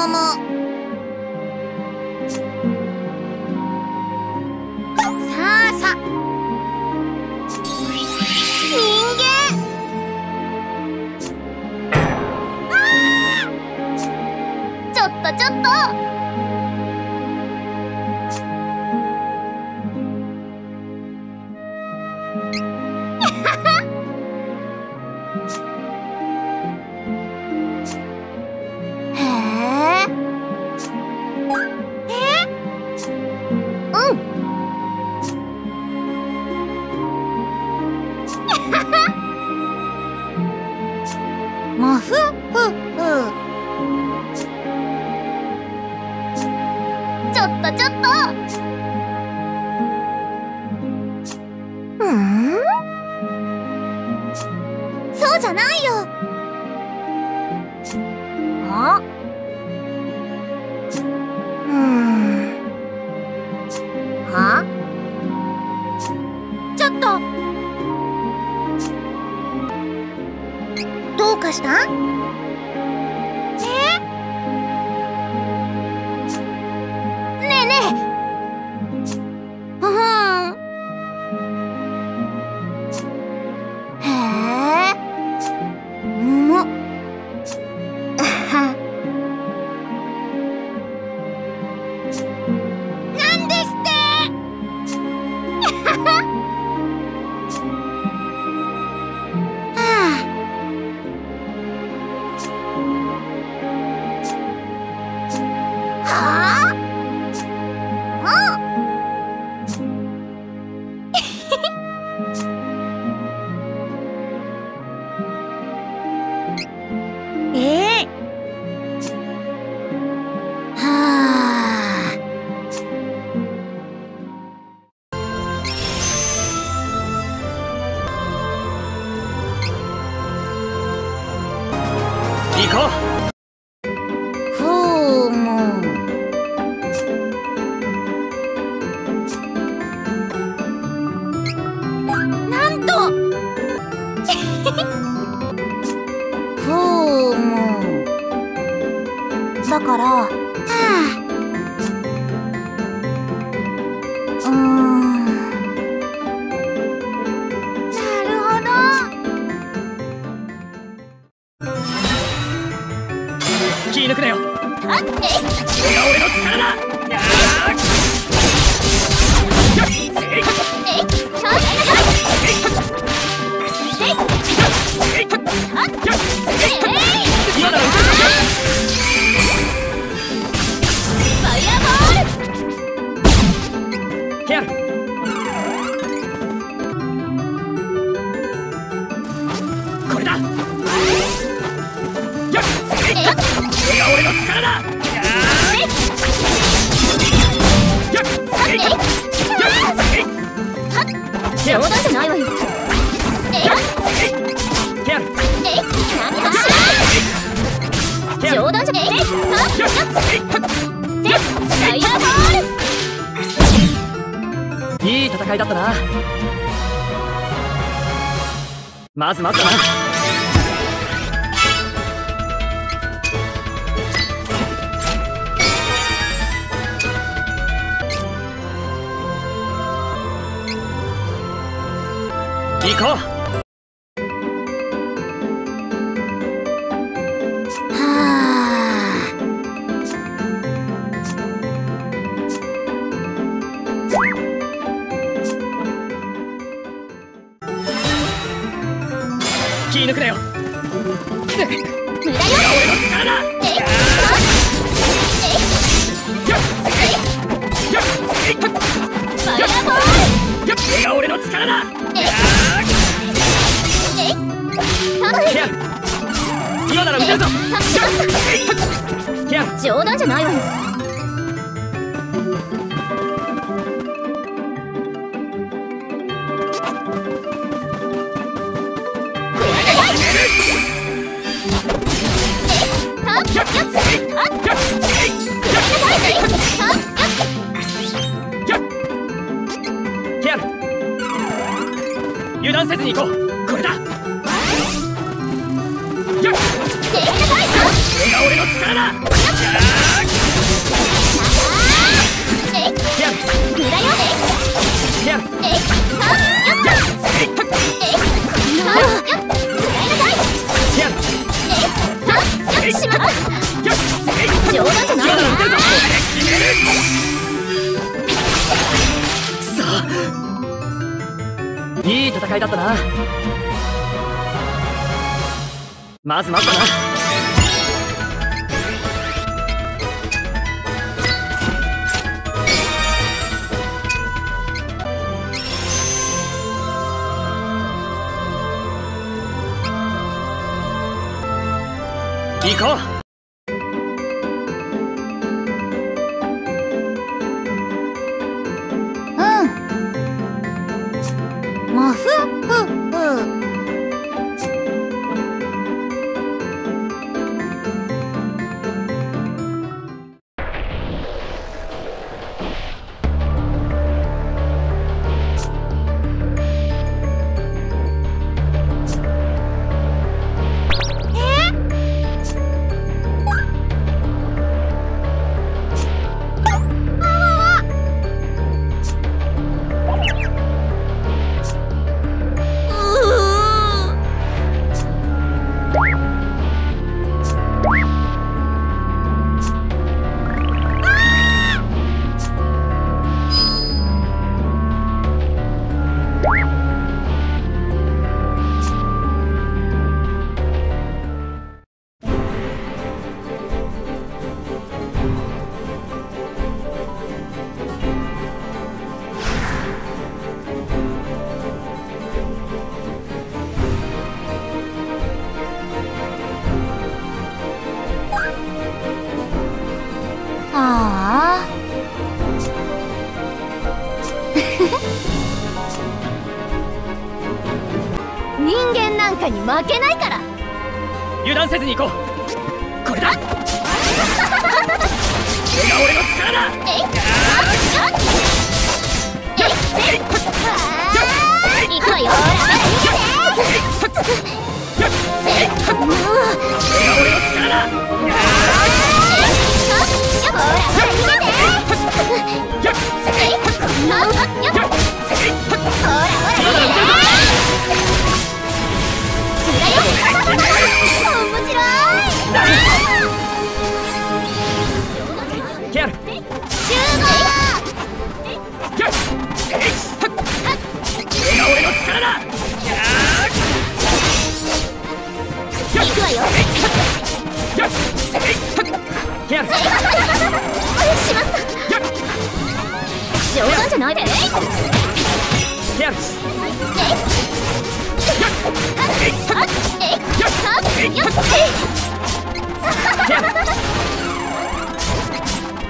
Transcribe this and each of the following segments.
さあさ人間。ちょっとちょっと。ゃないよ。から、はあ、うん。なるほど。抜くなよ。だっ俺の力だ。いい戦いだったな。まずまずだな行こう。冗談じゃないわよ。油断せずに行こう。これだ。れが俺の力だ！いい戦いだったなまずまずだな行こう。間なんかに負けないから。油断せずに行こう。これだ。俺の力だないで。ケアルえいはっえいはっよっ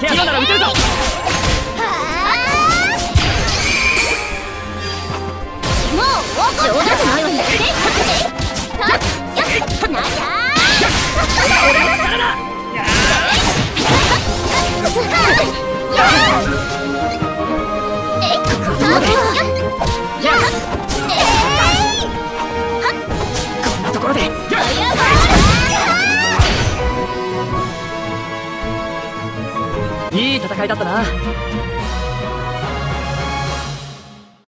ケアなら撃てるぞもう冗談じゃないわよえいえいはっよっなんや俺の力だいだったな。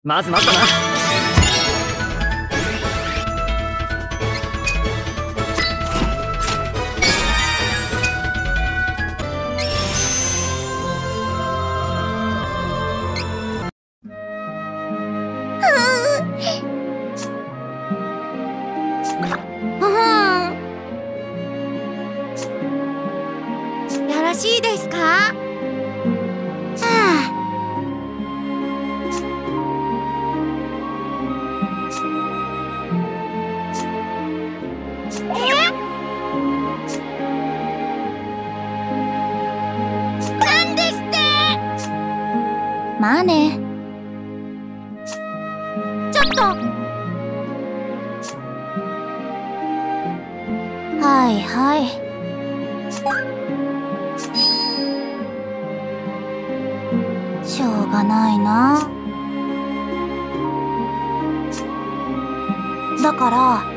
まずまずだな。うん。よろしいですか？はいはい。しょうがないな。だから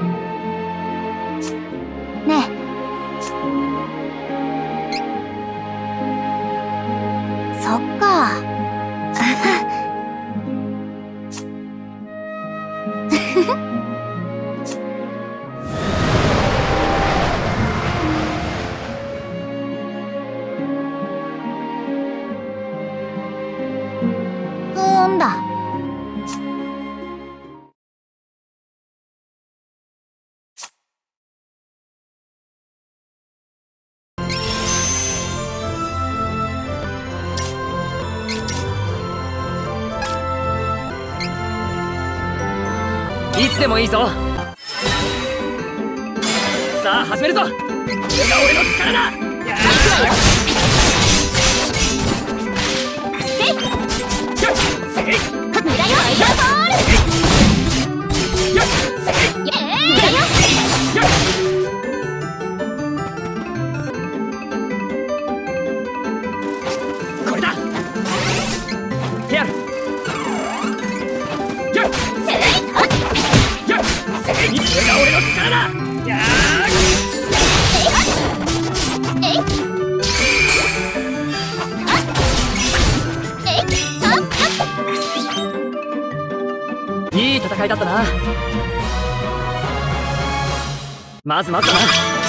いつでもいいぞ。さあ始めるぞ。これが俺の力だ。だったな。まずまずだな